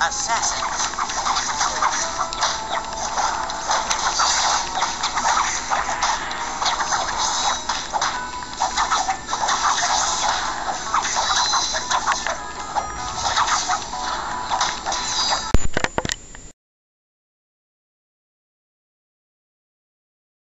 assassins.